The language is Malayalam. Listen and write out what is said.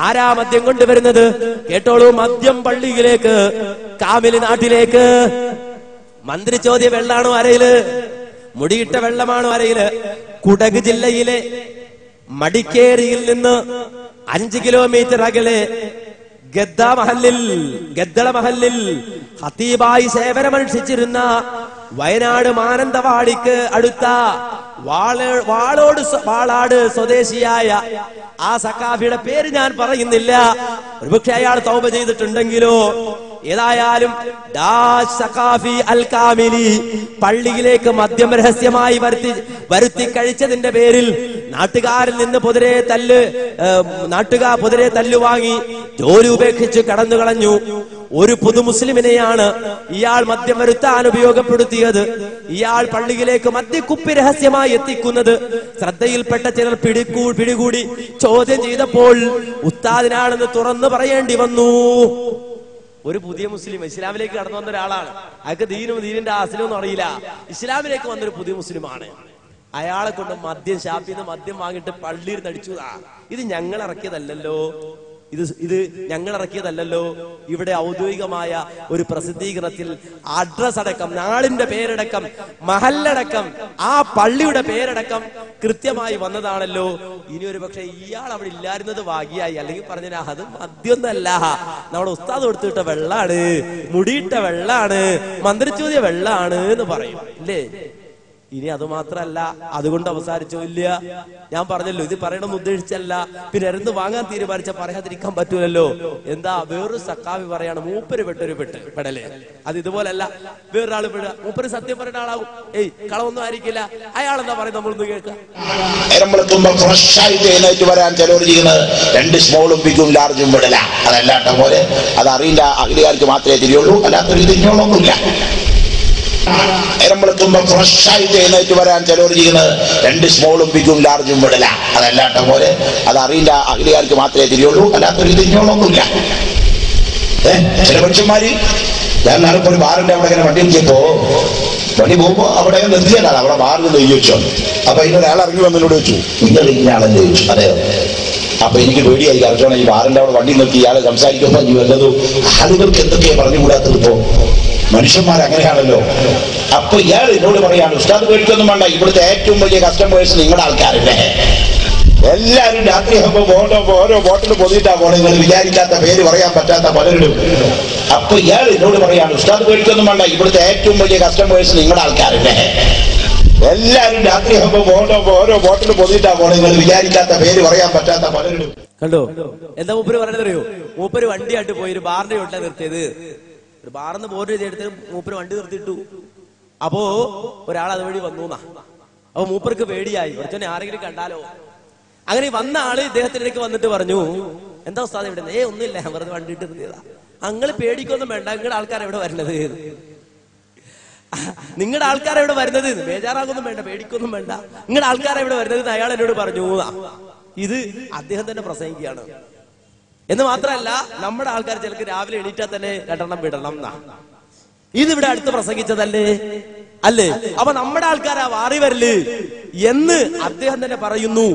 ആരാ മദ്യം കൊണ്ടുവരുന്നത്? കേട്ടോളൂ മദ്യം പള്ളിയിലേക്ക് കാമിലി നാട്ടിലേക്ക് മന്ത്രി ചോദ്യ വെള്ളാണോ അരയിൽ? മുടിയിട്ട വെള്ളമാണോ അരയിൽ? കുടക് ജില്ലയിലെ മടിക്കേരിയിൽ നിന്ന് അഞ്ച് കിലോമീറ്റർ അകലെ ഗദ്ദ മഹല്ലിൽ ഗദ്ദള മഹല്ലിൽ ഹത്തീബായി സേവനമനുഷ്ഠിച്ചിരുന്ന വയനാട് മാനന്തവാടിക്ക് അടുത്ത വാള വാളോട് വാളാട് സ്വദേശിയായ ആ സക്കാഫിയുടെ പേര് ഞാൻ പറയുന്നില്ല. ഒരുപക്ഷെ അയാൾ തൗബ ചെയ്തിട്ടുണ്ടെങ്കിലോ. ഏതായാലും സഖാഫി അൽ കാമിലി പള്ളിയിലേക്ക് മദ്യം രഹസ്യമായി വരുത്തി വരുത്തി കഴിച്ചതിന്റെ പേരിൽ നാട്ടുകാരിൽ നിന്ന് പൊതിരെ തല്ല് നാട്ടുകാർ പൊതിരെ തല്ലു വാങ്ങി ജോലി ഉപേക്ഷിച്ച് കടന്നു കളഞ്ഞു ഒരു പുതു മുസ്ലിമിനെയാണ് ഇയാൾ മദ്യം വരുത്താൻ ഉപയോഗപ്പെടുത്തിയത്. ഇയാൾ പള്ളിയിലേക്ക് മദ്യക്കുപ്പി രഹസ്യമായി എത്തിക്കുന്നത്. ശ്രദ്ധയിൽപ്പെട്ട ചിലർ പിടിക്കൂ പിടികൂടി ചോദ്യം ചെയ്തപ്പോൾ ഉസ്താദിനാണെന്ന് തുറന്നു പറയേണ്ടി വന്നു. ഒരു പുതിയ മുസ്ലിം ഇസ്ലാമിലേക്ക് കടന്നു വന്ന ഒരാളാണ്. അയാൾക്ക് ദീനും ദീനിന്റെ ആസനമൊന്നും അറിയില്ല. ഇസ്ലാമിലേക്ക് വന്നൊരു പുതിയ മുസ്ലിമാണ്. അയാളെ കൊണ്ട് മദ്യം ഷാപ്പിൽ നിന്ന് മദ്യം വാങ്ങിയിട്ട് പള്ളിയിൽ നടിച്ചതാ ഇത് ഞങ്ങൾ ഇറക്കിയതല്ലല്ലോ. ഇത് ഇത് ഞങ്ങൾ ഇറക്കിയതല്ലല്ലോ ഇവിടെ ഔദ്യോഗികമായ ഒരു പ്രസിദ്ധീകരണത്തിൽ അഡ്രസ് അടക്കം നാളിന്റെ പേരടക്കം മഹല്ലടക്കം ആ പള്ളിയുടെ പേരടക്കം കൃത്യമായി വന്നതാണല്ലോ. ഇനി ഒരു പക്ഷെ ഇയാൾ അവിടെ ഇല്ലായിരുന്നത് ഭാഗ്യായി അല്ലെങ്കിൽ പറഞ്ഞ അത് മദ്യൊന്നല്ല. നമ്മുടെ ഉസ്താദ് കൊടുത്തിട്ട വെള്ളാണ് മുടിയിട്ട വെള്ളാണ് മന്ത്രിച്ചൂതിയ വെള്ളാണ് എന്ന് പറയും. ഇല്ലേ? ഇനി അത് മാത്രല്ല അതുകൊണ്ട് അവസാനിച്ചോ ഇല്ല. ഞാൻ പറഞ്ഞല്ലോ ഇത് പറയണമെന്ന് ഉദ്ദേശിച്ചല്ല. പിന്നെ എന്ത് വാങ്ങാൻ തീരുമാനിച്ച പറയാതിരിക്കാൻ പറ്റൂലല്ലോ. എന്താ വേറൊരു സക്കാവി പറയാണ് മൂപ്പര് പെട്ടൊരു പെട്ട് പെടലേ. അത് ഇതുപോലല്ല. വേറൊരാൾ പെടുക മൂപ്പര് സത്യം പറയുന്ന ആളാകും ഏയ് കളവൊന്നും ആയിരിക്കില്ല. അയാൾ എന്താ പറയുന്നത് നമ്മളൊന്ന് കേൾക്കാം. നേരം വെളുക്കുമ്പോ ഫ്രഷ് ആയിട്ട് എഴുന്നേറ്റ് വരാൻ രണ്ട് സ്മോളും ബിഗും ലാർജും പെടല. അതല്ലാട്ട പോലെ അത് അറിയില്ല അഖിലുകാർക്ക് മാത്രമേ തിരിയുള്ളൂ. അല്ലാത്തൊരു തിരിഞ്ഞോളൊന്നുമില്ല ഫ്രഷ് ആയിട്ട് എഴുന്നേറ്റ് വരാൻ ചിലവർ ചെയ്യുന്നത് രണ്ട് സ്മോളും ബിഗും ലാർജും വിടല അതല്ലാട്ട പോലെ അത് അറിയില്ല. അഖിലുകാർക്ക് മാത്രമേ തിരിയുള്ളൂ. അല്ലാത്തൊരു തിരിഞ്ഞോളൊന്നുമില്ല ചില മനുഷ്യന്മാര് ഞാൻ നാളെ ഒരു ബാറിന്റെ അവിടെ ഇങ്ങനെ വണ്ടി നിർത്തിയപ്പോ വണ്ടി പോകുമ്പോ അവിടെ നിർത്തിയതാണ്. അവിടെ ബാറിൽ ചോദിച്ചോ അപ്പൊ അതിനൊരാൾ ഇറങ്ങി വന്നതിനോട് ചോദിച്ചു നിങ്ങൾ ഇന്നാളെന്ന് ചോദിച്ചു അതെ. അപ്പൊ എനിക്ക് പേടിയായി. കാരണം ഈ ബാറിന്റെ അവിടെ വണ്ടി നിർത്തി. ഇയാളെ സംസാരിക്കുമ്പോ നീ വല്ലതും ആളുകൾക്ക് എന്തൊക്കെയാ പറഞ്ഞുകൂടാത്തത് ഇപ്പോ? മനുഷ്യന്മാർ അങ്ങനെയാണല്ലോ. അപ്പൊ ഇയാൾ എന്നോട് പറയാണ് ഉസ്താദ് പേടിക്കൊന്നും വേണ്ട. ഇവിടുത്തെ ഏറ്റവും വലിയ കസ്റ്റമേഴ്സ് നിങ്ങളുടെ ആൾക്കാരല്ലേ? എല്ലാരും രാത്രിയാകുമ്പോ ഓരോ ഓരോ ബോട്ടിൽ പൊതിയിട്ടാ പോണെ. നിങ്ങൾ വിചാരിക്കാത്ത പേര് പറയാൻ പറ്റാത്ത പലരും അപ്പൊ ഇയാൾ എന്നോട് പറയാണ് ഉസ്താദ് പേടിക്കൊന്നും വേണ്ട. ഇവിടുത്തെ ഏറ്റവും വലിയ കസ്റ്റമേഴ്സ് നിങ്ങളുടെ ആൾക്കാരല്ലേ? എല്ലാരും രാത്രിയാകുമ്പോ ഓരോ ഓരോ ബോട്ടിൽ പൊതിയിട്ടാ പോണെ. നിങ്ങൾ വിചാരിക്കാത്ത പേര് പറയാൻ പറ്റാത്ത പലരും കണ്ടോ? എന്താ മൂപ്പര് പറയുന്നത് അറിയോ? മൂപ്പര് വണ്ടിയായിട്ട് പോയി ഒരു ബാറിന്റെ ചോട്ടിലാണ് നിർത്തിയത്. ഒരു ബാറിന്ന് ബോർഡ് ചെയ്തെടുത്ത് മൂപ്പര് വണ്ടി നിർത്തിയിട്ടു. അപ്പോ ഒരാൾ അതുവഴി വന്നു എന്നാ അപ്പൊ മൂപ്പർക്ക് പേടിയായി. കുറച്ചോനെ ആരെങ്കിലും കണ്ടാലോ? അങ്ങനെ വന്ന ആൾ ഇദ്ദേഹത്തിന്റെ വന്നിട്ട് പറഞ്ഞു എന്താ ഉസ്താദ് ഇവിടെ? ഏ ഒന്നുമില്ല. വെറുതെ വണ്ടി ഇട്ട് നിർത്തിയതാ. അങ്ങൾ പേടിക്കൊന്നും വേണ്ട. നിങ്ങളുടെ ആൾക്കാർ എവിടെ വരുന്നത് നിങ്ങളുടെ ആൾക്കാർ എവിടെ വരുന്നത് ബേജാറാകൊന്നും വേണ്ട. പേടിക്കൊന്നും വേണ്ട. നിങ്ങളുടെ ആൾക്കാർ എവിടെ വരുന്നത് അയാൾ എന്നോട് പറഞ്ഞു "ആ, ഇത് അദ്ദേഹം തന്നെ പ്രസംഗിക്കുകയാണ്. എന്ന് മാത്രമല്ല നമ്മുടെ ആൾക്കാർ ചിലക്ക് രാവിലെ എണീറ്റാൽ തന്നെ രണ്ടെണ്ണം വിടണം എന്നാ. ഇതിവിടെ അടുത്ത് പ്രസംഗിച്ചതല്ലേ? അല്ലേ? അപ്പൊ നമ്മുടെ ആൾക്കാരാ വാറി വരൽ എന്ന് അദ്ദേഹം തന്നെ പറയുന്നു.